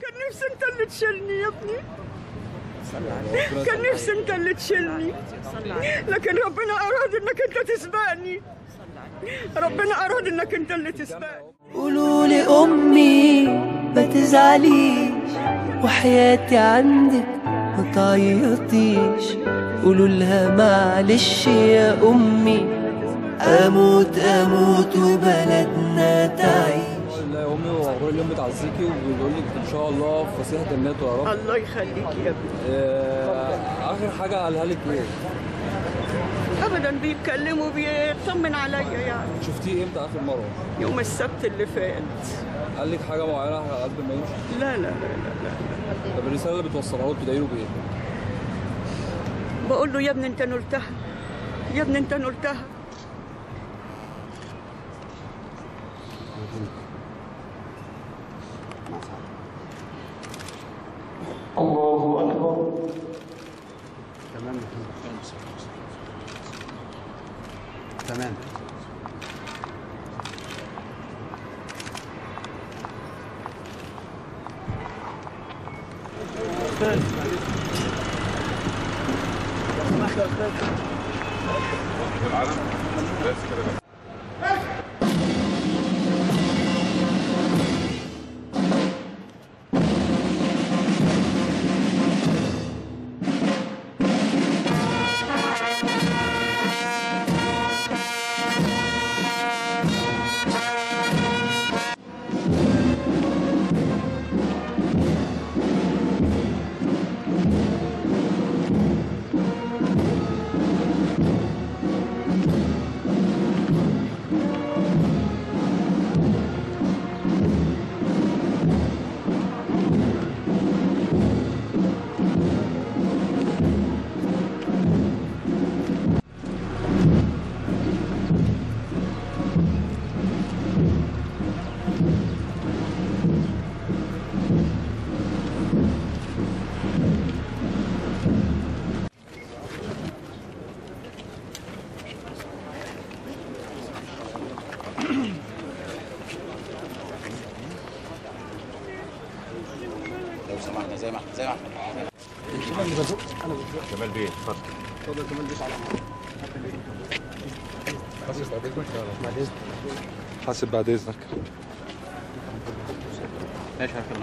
كان نفسي انت اللي تشيلني يا ابني. كان نفسي انت اللي تشيلني. لكن ربنا أراد إنك أنت تسبقني. ربنا أراد إنك أنت اللي تسبقني. قولوا لأمي ما تزعليش. وحياتي عندك ما تعيطيش قولوا لها معلش يا أمي. أموت أموت وبلدنا تعيش لا يا امي وهو اليوم بتعزيكي وبيقول لك إن شاء الله في فسيح جناته يا رب الله يخليك يا ابني آه، آخر حاجة قالها لك إيه؟ ابدا بيتكلموا بيطمن عليا يعني شفتيه إمتى آخر مرة؟ يوم السبت اللي فات قال لك حاجة معينة قبل ما يمشي؟ لا لا لا لا, لا. طب الرسالة اللي بتوصلها له بتدعي له بإيه؟ بقول له يا ابني أنت نلتها يا ابني أنت نلتها تمام. لو سمحنا زي ما إحنا زي ما إحنا جمال بيه اتفضل حاسب بعد إذنك. ماشي يا كابتن